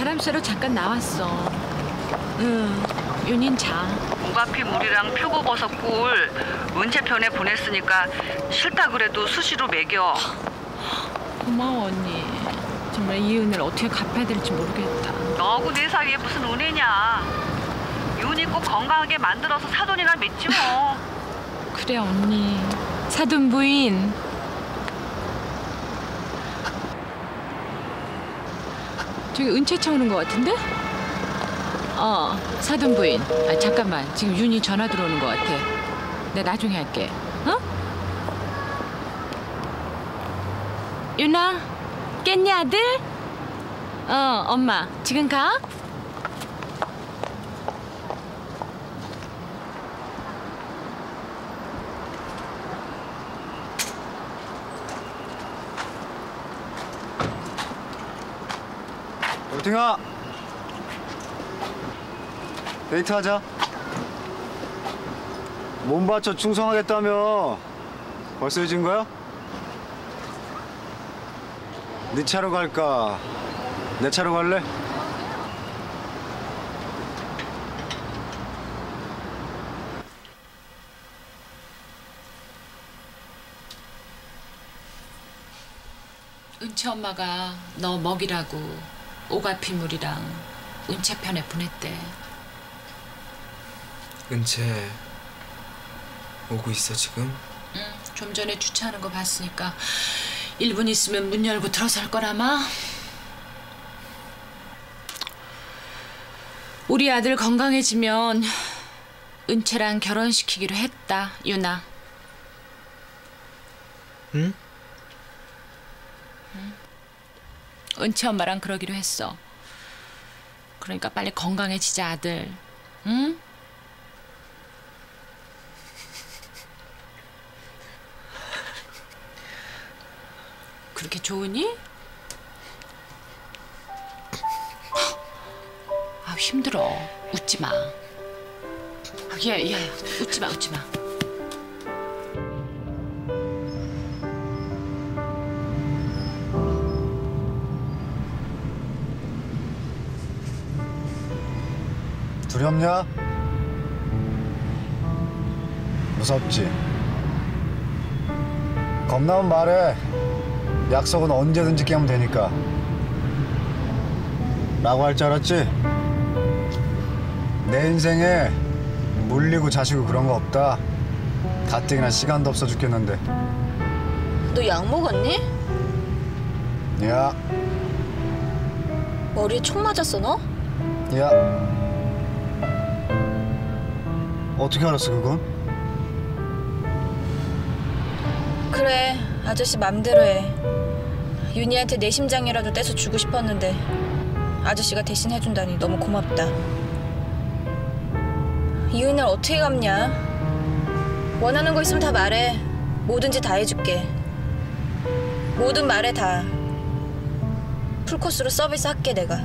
바람 쐬러 잠깐 나왔어. 응, 윤인 자. 오가피 물이랑 표고버섯 꿀 은채편에 보냈으니까 싫다 그래도 수시로 먹여. 고마워 언니. 정말 이 은혜를 어떻게 갚아야 될지 모르겠다. 너하고 내 사이에 무슨 은혜냐. 윤이 꼭 건강하게 만들어서 사돈이나 맺지 뭐. 그래 언니. 사돈 부인. 저기 은채차 오는 것 같은데? 어, 사돈 부인. 아, 잠깐만. 지금 윤이 전화 들어오는 것 같아. 내가 나중에 할게. 어? 윤아, 깼냐 아들? 어, 엄마. 지금 가? 올팅아 데이트하자 몸 바쳐 충성하겠다며 벌써 잊은 거야? 네 차로 갈까 내 차로 갈래? 은채 엄마가 너 먹이라고 오가피물이랑 은채 편에 보냈대. 은채 오고 있어 지금? 응, 좀 전에 주차하는 거 봤으니까 1분 있으면 문 열고 들어설 거라마. 우리 아들 건강해지면 은채랑 결혼시키기로 했다, 유나. 응? 은채 엄마랑 그러기로 했어. 그러니까 빨리 건강해지자, 아들. 응? 그렇게 좋으니? 아 힘들어. 웃지 마. 아, 얘, 얘, 웃지 마, 웃지 마. 두렵냐? 무섭지? 겁나면 말해 약속은 언제든지 깨면 되니까 라고 할 줄 알았지? 내 인생에 물리고 자시고 그런 거 없다 가뜩이나 시간도 없어 죽겠는데 너 약 먹었니? 야, 머리에 총 맞았어 너? 야 어떻게 알았어 그건? 그래 아저씨 맘대로 해. 윤희한테 내 심장이라도 떼서 주고 싶었는데 아저씨가 대신 해준다니 너무 고맙다. 이 은혜를 어떻게 갚냐? 원하는 거 있으면 다 말해. 뭐든지 다 해줄게. 모든 말에 다. 풀코스로 서비스 할게 내가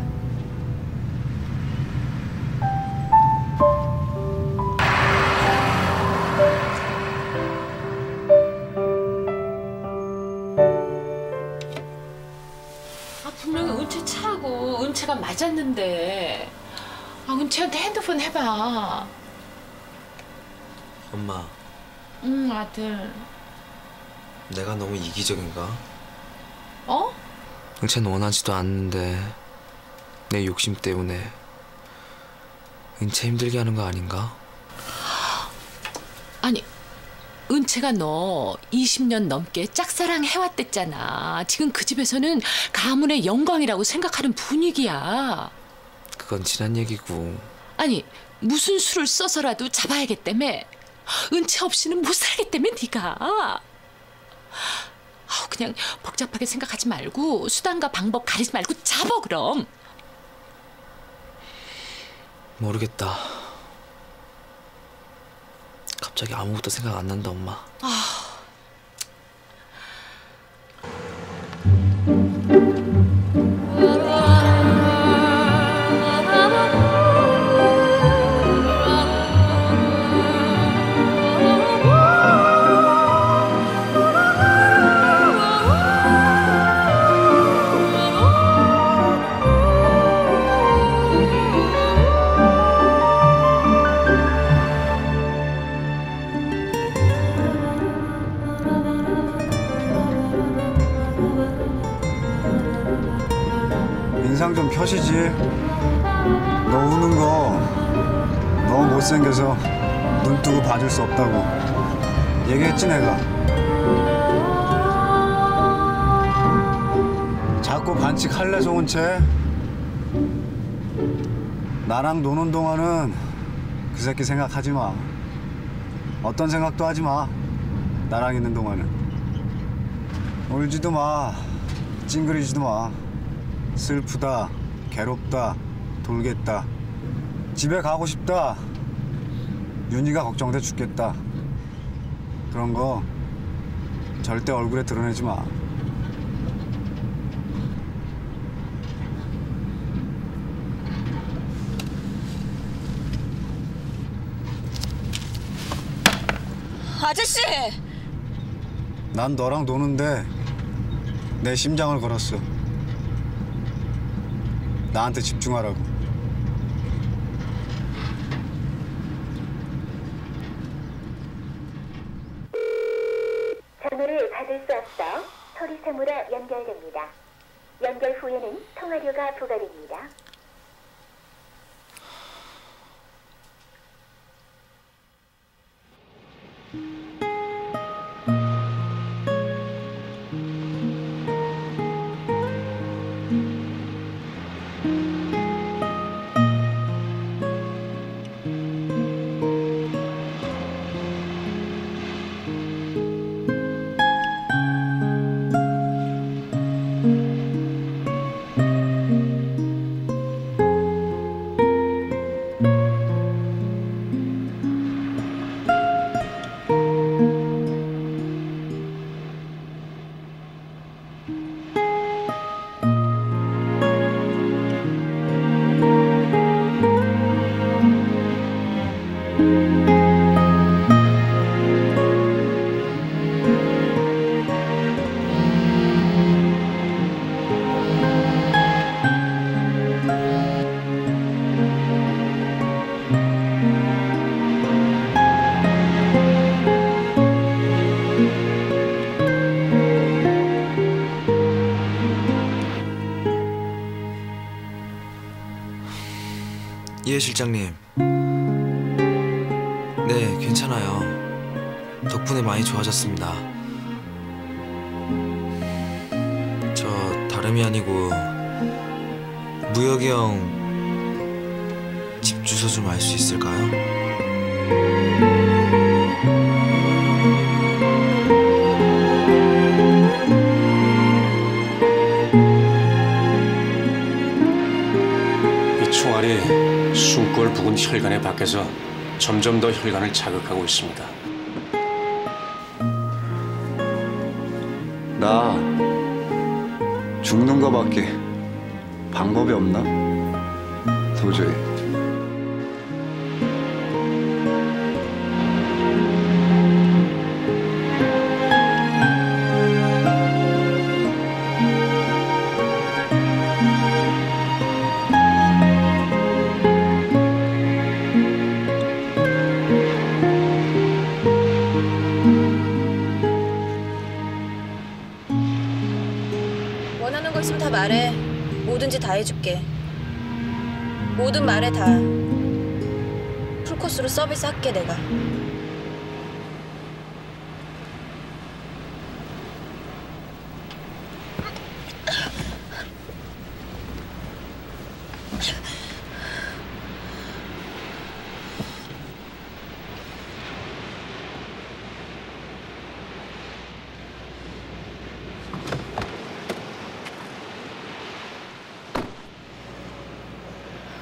분명히 은채 차하고 은채가 맞았는데 아 은채한테 핸드폰 해봐 엄마 응 아들 내가 너무 이기적인가? 어? 은채는 원하지도 않는데 내 욕심 때문에 은채 힘들게 하는 거 아닌가? 아니 은채가 너 20년 넘게 짝사랑 해왔댔잖아. 지금 그 집에서는 가문의 영광이라고 생각하는 분위기야. 그건 지난 얘기고. 아니 무슨 수를 써서라도 잡아야겠다며? 은채 없이는 못 살겠다며 네가? 아우 그냥 복잡하게 생각하지 말고 수단과 방법 가리지 말고 잡어 그럼. 모르겠다 갑자기 아무것도 생각 안 난다 엄마. 인 펴시지. 너 우는 거 너무 못생겨서 눈 뜨고 봐줄 수 없다고 얘기했지 내가. 자꾸 반칙 할래 속은 채 나랑 노는 동안은 그 새끼 생각하지 마. 어떤 생각도 하지 마. 나랑 있는 동안은. 울지도 마. 찡그리지도 마. 슬프다. 괴롭다. 돌겠다. 집에 가고 싶다. 윤희가 걱정돼 죽겠다. 그런 거 절대 얼굴에 드러내지 마. 아저씨! 난 너랑 노는데 내 심장을 걸었어. 나한테 집중하라고. 전화를 받을 수 없어 소리샘으로 연결됩니다. 연결 후에는 통화료가 부과됩니다. 실장님. 네, 괜찮아요. 덕분에 많이 좋아졌습니다. 저 다름이 아니고 무혁이 형 집 주소 좀 알 수 있을까요? 총알이 숨골 부근 혈관에 박혀서 점점 더 혈관을 자극하고 있습니다. 나 죽는 거밖에 방법이 없나? 도저히. 뭐든지 다 해줄게. 모든 말에 다. 풀코스로 서비스 할게, 내가.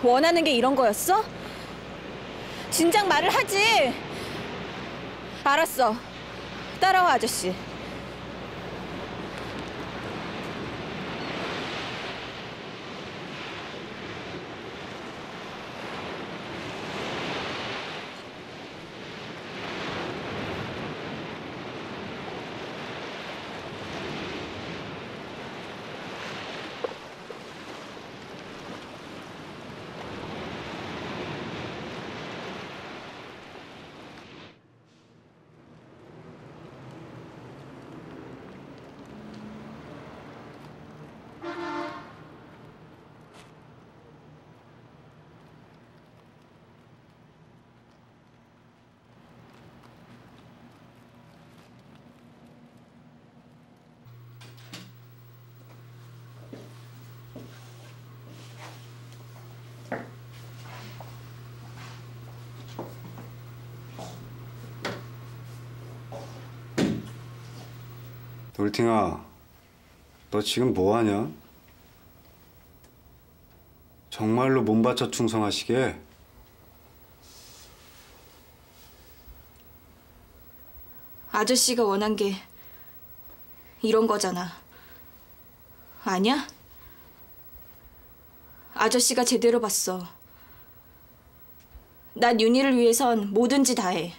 원하는 게 이런 거였어? 진작 말을 하지. 알았어. 따라와, 아저씨. 돌팅아, 너 지금 뭐 하냐? 정말로 몸 바쳐 충성하시게. 아저씨가 원한 게 이런 거잖아. 아니야? 아저씨가 제대로 봤어. 난 윤희를 위해선 뭐든지 다 해.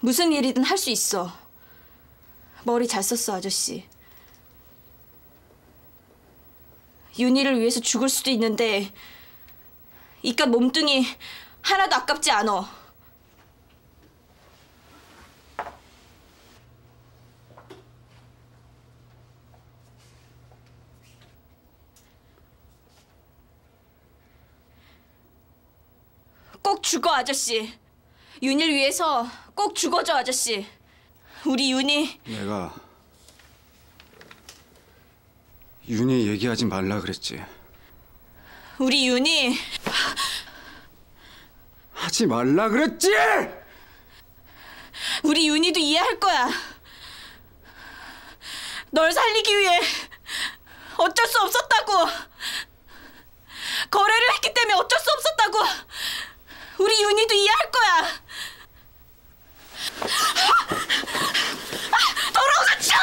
무슨 일이든 할 수 있어. 머리 잘 썼어, 아저씨. 윤희를 위해서 죽을 수도 있는데 이깟 몸뚱이 하나도 아깝지 않어. 꼭 죽어 아저씨. 윤희를 위해서 꼭 죽어줘 아저씨. 우리 윤희 내가 윤희 얘기하지 말라 그랬지. 우리 윤희 하지 말라 그랬지! 우리 윤희도 이해할 거야. 널 살리기 위해 어쩔 수 없었다고. 거래를 했기 때문에 어쩔 수 없었다고. 우리 윤희도 이해할 거야. 아, 더러워서 쳐!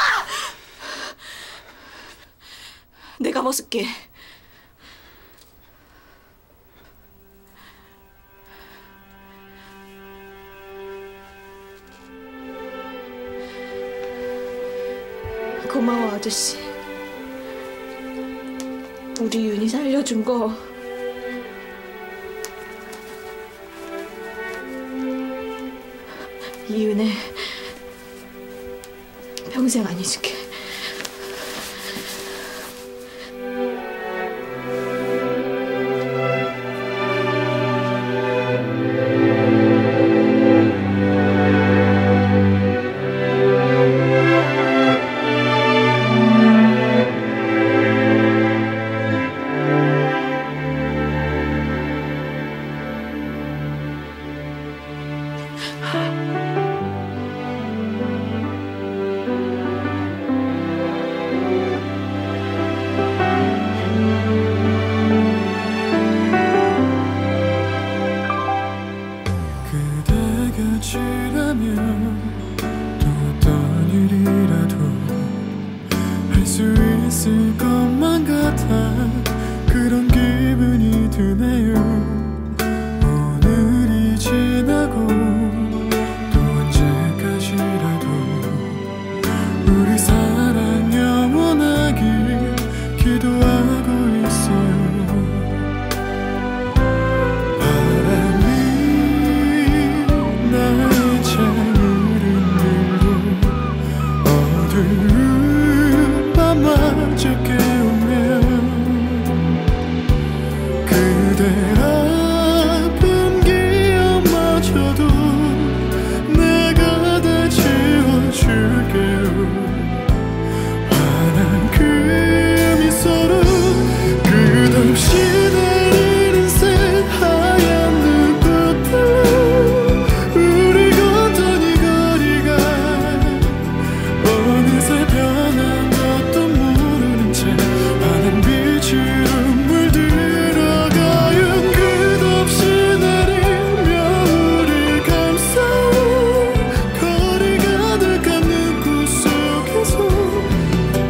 내가 벗을게. 고마워 아저씨. 우리 윤희 살려준 거이 은혜 평생 안 잊을게.